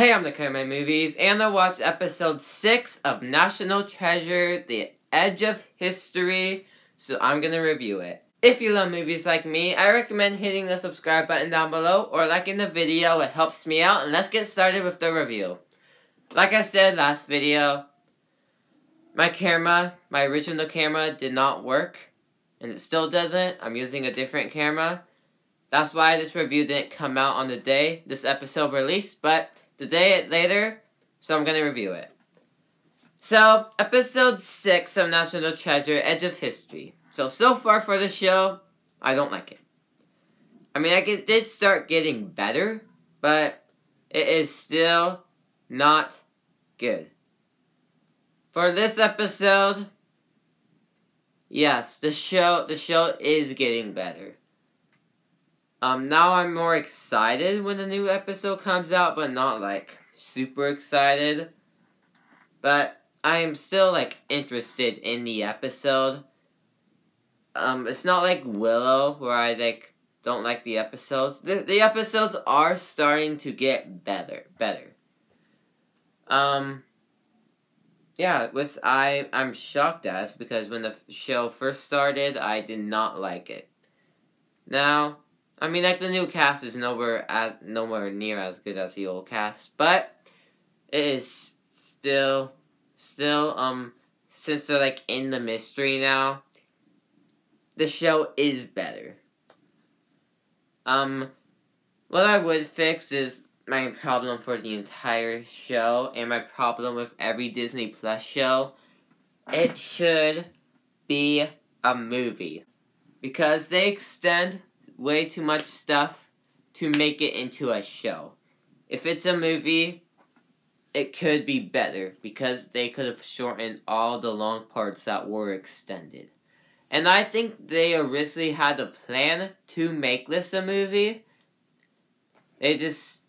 Hey, I'm Dakotah Man Movies, and I watched episode 6 of National Treasure, The Edge of History, so I'm gonna review it. If you love movies like me, I recommend hitting the subscribe button down below or liking the video, it helps me out, and let's get started with the review. Like I said last video, my camera, my original camera did not work, and it still doesn't. I'm using a different camera. That's why this review didn't come out on the day this episode released, but the day later, so I'm gonna review it. So, episode 6 of National Treasure, Edge of History. So, so far for the show, I don't like it. I mean, like, it did start getting better, but it is still not good. For this episode, yes, the show, the show is getting better. Um, now I'm more excited when the new episode comes out, but not like super excited. But I am still like interested in the episode. Um, it's not like Willow where I like don't like the episodes. The the episodes are starting to get better, better. Um, yeah, which I I'm shocked at because when the show first started, I did not like it. Now I mean, like the new cast is nowhere as nowhere near as good as the old cast, but it is still still um since they're like in the mystery now, the show is better. Um, what I would fix is my problem for the entire show and my problem with every Disney Plus show. It should be a movie because they extend way too much stuff to make it into a show. If it's a movie, it could be better because they could have shortened all the long parts that were extended. And I think they originally had a plan to make this a movie. They just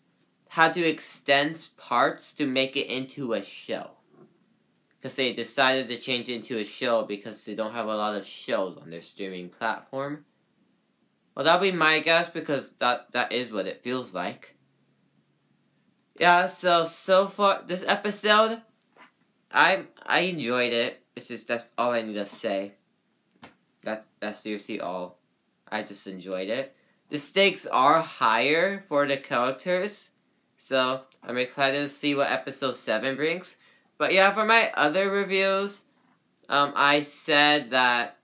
had to extend parts to make it into a show. Because they decided to change it into a show because they don't have a lot of shows on their streaming platform. Well, that'll be my guess because that that is what it feels like. Yeah, so so far this episode, I I enjoyed it. It's just that's all I need to say. That that's seriously all. I just enjoyed it. The stakes are higher for the characters, so I'm excited to see what episode seven brings. But yeah, for my other reviews, um, I said that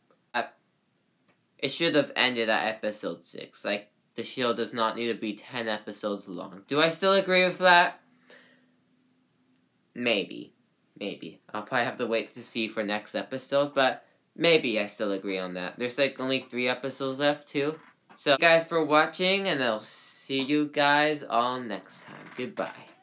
it should have ended at episode 6. Like, the show does not need to be 10 episodes long. Do I still agree with that? Maybe. Maybe. I'll probably have to wait to see for next episode, but maybe I still agree on that. There's like only three episodes left, too. So, guys, for watching, and I'll see you guys all next time. Goodbye.